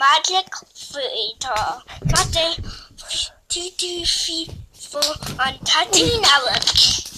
magic theater. Got a two two feet for on thirteen hours.